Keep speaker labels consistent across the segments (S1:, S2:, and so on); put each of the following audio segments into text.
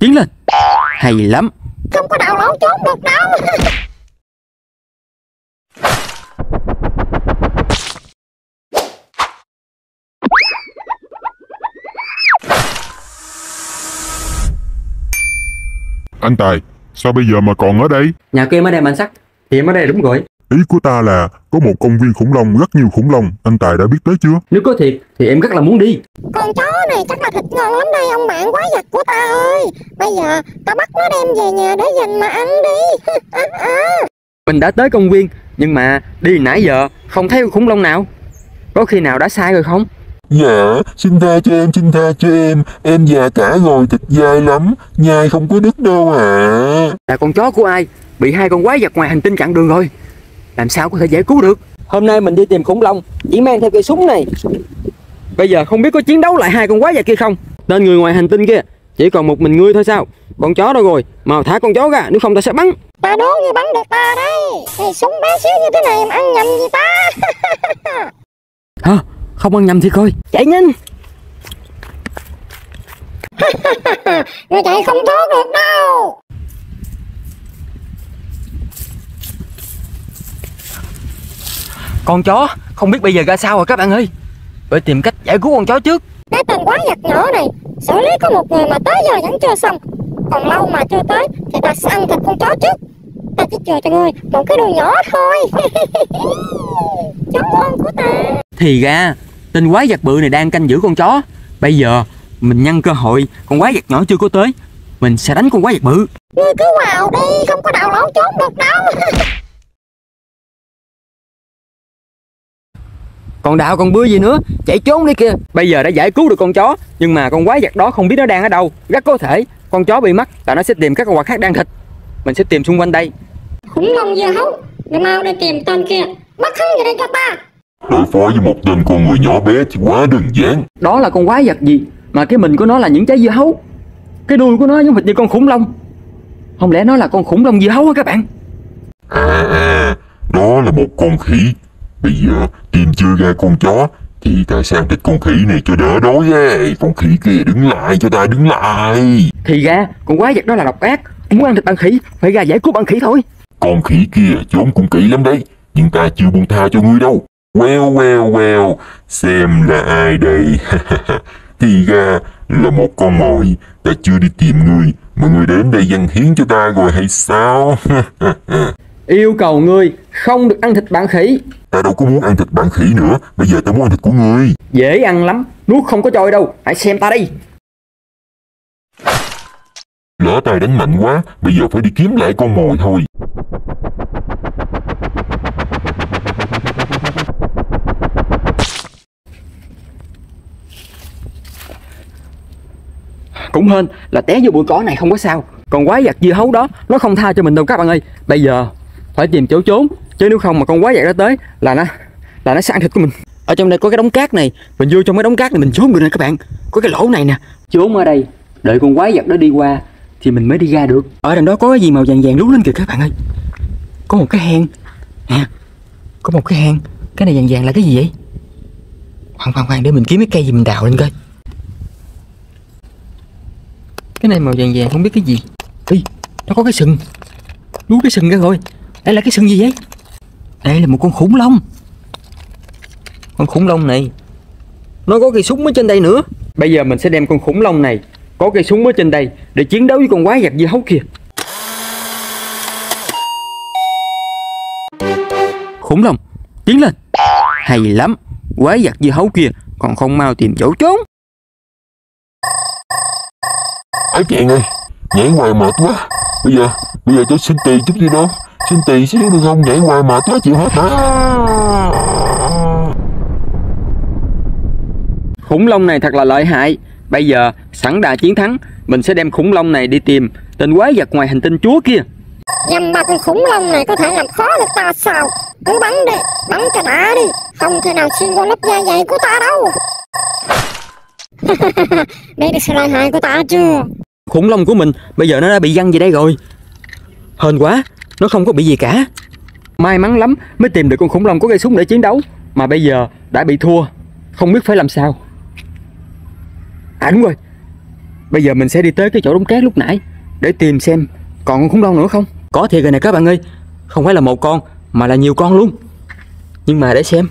S1: tiến lên. Hay lắm.
S2: Không có đào lỗ trốn được đâu.
S3: Anh Tài, sao bây giờ mà còn ở đây?
S1: Nhà kia mới đem anh sắt. Thì em ở đây đúng rồi
S3: Ý của ta là có một công viên khủng long rất nhiều khủng long, anh Tài đã biết tới chưa?
S1: Nếu có thiệt thì em rất là muốn đi.
S2: Con chó này chắc là thịt ngon lắm đây ông bạn quái vật của ta ơi. Bây giờ ta bắt nó đem về nhà để dành mà ăn đi.
S1: Mình đã tới công viên Nhưng mà đi nãy giờ không thấy khủng long nào. Có khi nào đã sai rồi không?
S3: Dạ, xin tha cho em, xin tha cho em. Em già cả rồi, thịt dai lắm. Nhai không có đứt đâu à.
S1: Là con chó của ai? Bị hai con quái vật ngoài hành tinh chặn đường rồi Làm sao có thể giải cứu được? Hôm nay mình đi tìm khủng long Chỉ mang theo cây súng này. Bây giờ không biết có chiến đấu lại hai con quái vật kia không? Tên người ngoài hành tinh kia Chỉ còn một mình ngươi thôi sao? Con chó đâu rồi? Mà thả con chó ra Nếu không ta sẽ bắn.
S2: Ta đố như bắn được ta đây Này súng bé xíu như thế này em ăn nhầm gì ta?
S1: Hả? Không ăn nhầm thì coi. Chạy nhanh!
S2: Người chạy không thoát được đâu
S1: Con chó Không biết bây giờ ra sao rồi các bạn ơi. Phải tìm cách giải cứu con chó trước.
S2: Cái tên quái vật nhỏ này Xử lý có một người mà tới giờ vẫn chưa xong. Còn lâu mà chưa tới Thì ta sẽ ăn thịt con chó trước. Ta chỉ chờ cho ngươi một cái đuôi nhỏ thôi. Chó ngon của ta.
S1: Thì ra Tên quái vật bự này đang canh giữ con chó. Bây giờ mình nhân cơ hội Con quái vật nhỏ chưa có tới Mình sẽ đánh con quái vật bự.
S2: Ngươi cứ vào đi Không có đào lỗ trốn được đâu
S1: Còn đạo còn bưa gì nữa? Chạy trốn đi kìa. Bây giờ đã giải cứu được con chó Nhưng mà con quái vật đó không biết nó đang ở đâu. Rất có thể Con chó bị mắc Là nó sẽ tìm các con vật khác đang thịt. Mình sẽ tìm xung quanh đây.
S2: Khủng long dưa hấu? Người mau đi tìm tên kia. Bắt hắn về đây cho ta?
S3: Đối phó với một tên con người nhỏ bé thì quá đơn giản.
S1: Đó là con quái vật gì? Mà cái mình của nó là những trái dưa hấu. Cái đuôi của nó giống hệt như con khủng long. Không lẽ nó là con khủng long dưa hấu hả các bạn?
S3: À à, đó là một con khỉ. Bây giờ tìm chưa ra con chó thì ta sang thịt con khỉ này cho đỡ đói ra. Con khỉ kia đứng lại cho ta đứng lại.
S1: Thì ra con quái vật đó là độc ác Muốn ăn thịt bạn khỉ Phải ra giải cứu bạn khỉ thôi
S3: Con khỉ kia trốn cũng kỹ lắm đấy. Nhưng ta chưa buông tha cho ngươi đâu. Well, well, well. Xem là ai đây? thì ra là một con mồi. Ta chưa đi tìm ngươi. Mà ngươi đến đây dâng hiến cho ta rồi hay sao?
S1: Yêu cầu ngươi không được ăn thịt bạn khỉ
S3: ta đâu có muốn ăn thịt bạn khỉ nữa. Bây giờ ta muốn ăn thịt của ngươi.
S1: Dễ ăn lắm Nuốt không có trôi đâu Hãy xem ta đi
S3: Lỡ tay đánh mạnh quá, bây giờ phải đi kiếm lại con mồi thôi.
S1: Cũng hên là té vô bụi cỏ này không có sao Còn quái vật dưa hấu đó Nó không tha cho mình đâu các bạn ơi Bây giờ phải tìm chỗ trốn Chứ nếu không mà con quái vật đó tới Là nó là nó sẽ ăn thịt của mình. Ở trong đây có cái đống cát này Mình vô trong cái đống cát này mình trốn được nè các bạn. Có cái lỗ này nè. Trốn ở đây Đợi con quái vật đó đi qua Thì mình mới đi ra được. Ở đằng đó có cái gì màu vàng vàng lú lên kìa các bạn ơi. Có một cái hang. Nè Có một cái hang. Cái này vàng vàng là cái gì vậy? Khoan khoan khoan để mình kiếm cái cây gì mình đào lên coi. Cái này màu vàng vàng không biết cái gì. Ê, nó có cái sừng. Lú cái sừng ra rồi Đây là cái sừng gì vậy? Đây là một con khủng long. Con khủng long này Nó có cây súng ở trên đây nữa. Bây giờ mình sẽ đem con khủng long này Có cây súng ở trên đây Để chiến đấu với con quái vật dưa hấu kia. Khủng long Tiến lên. Hay lắm Quái vật dưa hấu kia Còn không mau tìm chỗ trốn.
S3: Ái chàng ơi, nhảy ngoài mệt quá. Bây giờ, bây giờ tôi xin tiền chút đi đâu. Xin tiền xíu được không? Nhảy ngoài mệt quá chịu hết hả?
S1: Khủng long này thật là lợi hại. Bây giờ sẵn đà chiến thắng Mình sẽ đem khủng long này đi tìm Tên quái vật ngoài hành tinh chúa kia.
S2: Dầm ba con khủng long này có thể làm khó được ta sao? Cứ bắn đi Bắn cho đã đi. Không thể nào xuyên qua lớp da dày của ta đâu. Đây là sự lợi hại của ta chưa?
S1: Khủng long của mình bây giờ nó đã bị văng về đây rồi. Hên quá nó không có bị gì cả. May mắn lắm mới tìm được con khủng long có cây súng để chiến đấu. Mà bây giờ đã bị thua. Không biết phải làm sao. À đúng rồi Bây giờ mình sẽ đi tới cái chỗ đống cát lúc nãy Để tìm xem còn con khủng long nữa không? Có thiệt rồi nè các bạn ơi. Không phải là một con, mà là nhiều con luôn. Nhưng mà để xem.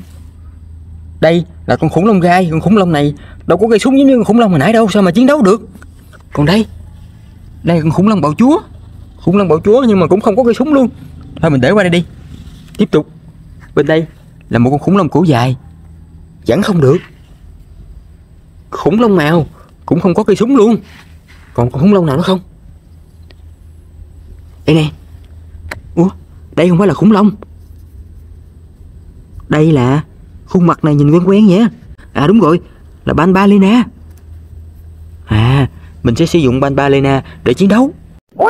S1: Đây là con khủng long gai. Con khủng long này đâu có cây súng giống như con khủng long hồi nãy đâu. Sao mà chiến đấu được? Còn đây. Đây là con khủng long bạo chúa. Khủng long bạo chúa nhưng mà cũng không có cây súng luôn. Thôi mình để qua đây đi. Tiếp tục. Bên đây. Là một con khủng long cổ dài. Chẳng không được. Khủng long màu Cũng không có cây súng luôn. Còn con khủng long nào nữa không? Đây nè. Ủa đây không phải là khủng long. Đây là Khuôn mặt này nhìn quen quen nhỉ À đúng rồi. Là Ban Balena À Mình sẽ sử dụng Ban Balena để chiến đấu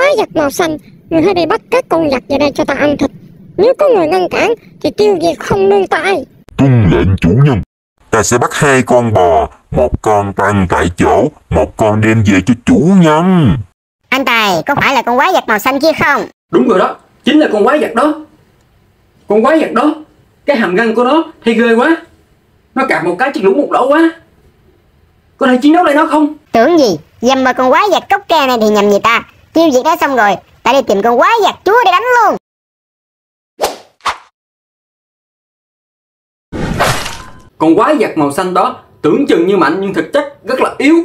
S2: Quái vật màu xanh, người hãy đi bắt các con vật về đây cho ta ăn thịt. Nếu có người ngăn cản thì tiêu diệt không nương tay.
S3: Tuân lệnh chủ nhân. Ta sẽ bắt hai con bò, một con tăng tại chỗ, một con đem về cho chủ nhân.
S4: Anh Tài, có phải là con quái vật màu xanh kia không?
S1: Đúng rồi đó Chính là con quái vật đó Con quái vật đó Cái hàm răng của nó hay ghê quá Nó cạp một cái chắc lũ một lỗ quá Có thể chiến đấu lại nó không
S4: Tưởng gì, dầm vào con quái vật cốc tre này thì nhầm gì ta? Tiêu diệt nó xong rồi, ta đi tìm con quái vật chúa để đánh luôn.
S1: Con quái vật màu xanh đó tưởng chừng như mạnh nhưng thực chất rất là yếu.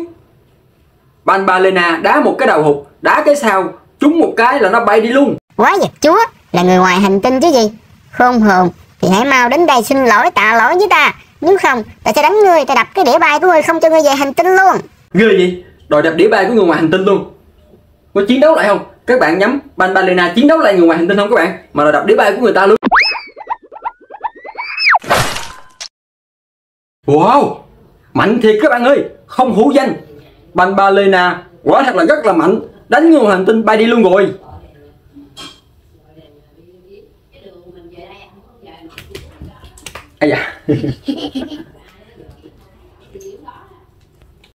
S1: Ban Balena đá một cái đầu hụt, đá cái sau, trúng một cái là nó bay đi luôn.
S4: Quái vật chúa là người ngoài hành tinh chứ gì? Khôn hồn, thì hãy mau đến đây xin lỗi tạ lỗi với ta. Nếu không, ta sẽ đánh ngươi, ta đập cái đĩa bay của ngươi không cho ngươi về hành tinh luôn.
S1: Ghê gì? Đòi đập đĩa bay của người ngoài hành tinh luôn. Có chiến đấu lại không? Các bạn nhắm Ban Balena chiến đấu lại người ngoài hành tinh không các bạn? Mà là đập đĩa bay của người ta luôn. Wow! Mạnh thiệt các bạn ơi, không hữu danh. Ban Balena quả thật là rất là mạnh, đánh người ngoài hành tinh bay đi luôn rồi. ai da